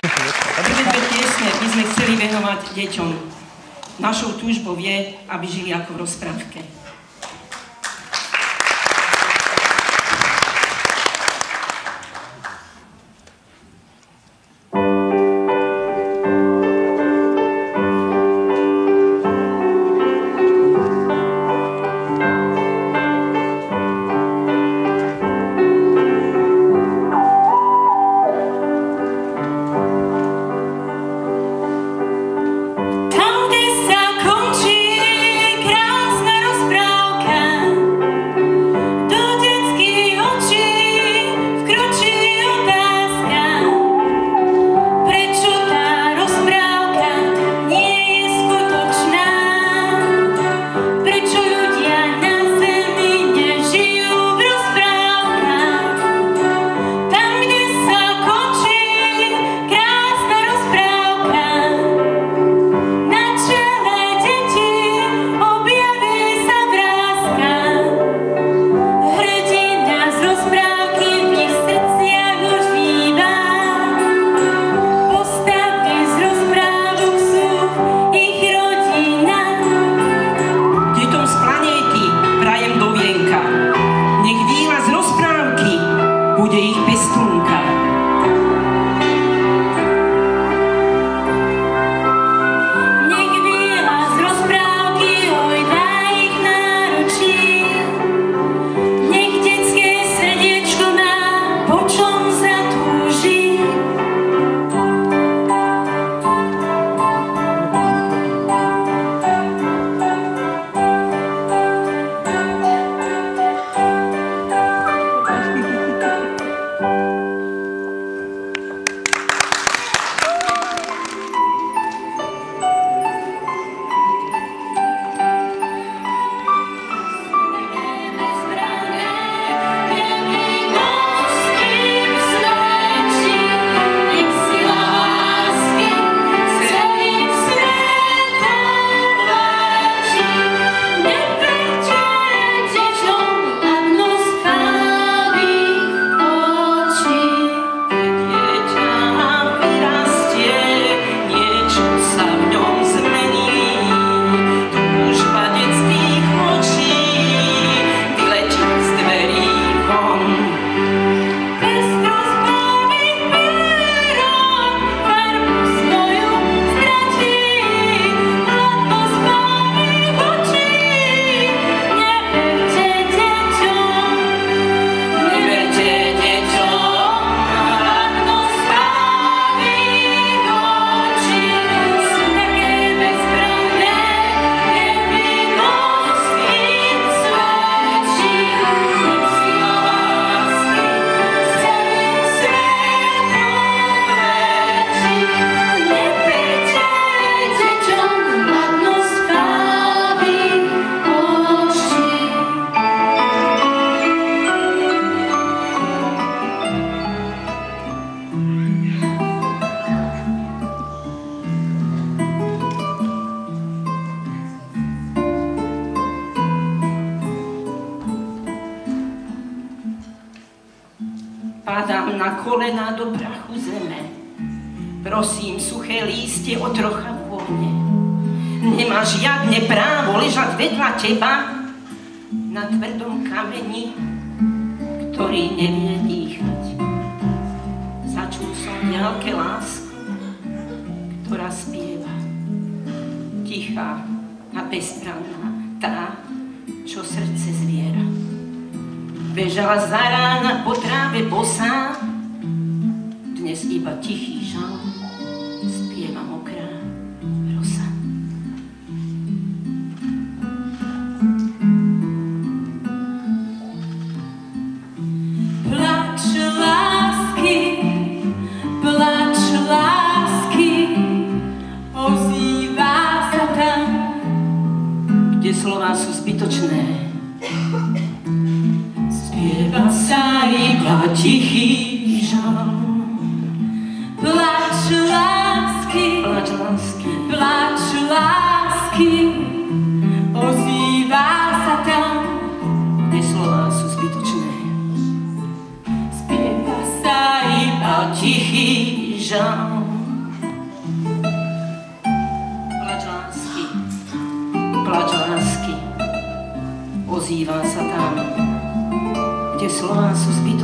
Tieto dve piesne by sme chceli venovať deťom. Našou túžbou je, aby žili ako v rozprávke. bude ich Padám na kolena do prachu zeme. Prosím, suché lístie o trocha vône. Nemáš žiadne právo ležať vedľa teba na tvrdom kameni, ktorý nevie dýchať. Začul som ďalké lásku, ktorá spieva. Tichá a bezbranná tá, čo srdce zviera. Bežala za rána po tráve bosá, dnes iba tichý žalm. a tichý žal. Plač lásky, plač lásky, plač lásky, ozýva sa tam, kde slova sú zbytočné. Spieva sa iba tichý žal. Ozýva sa tam, kde slova sú zbytočné.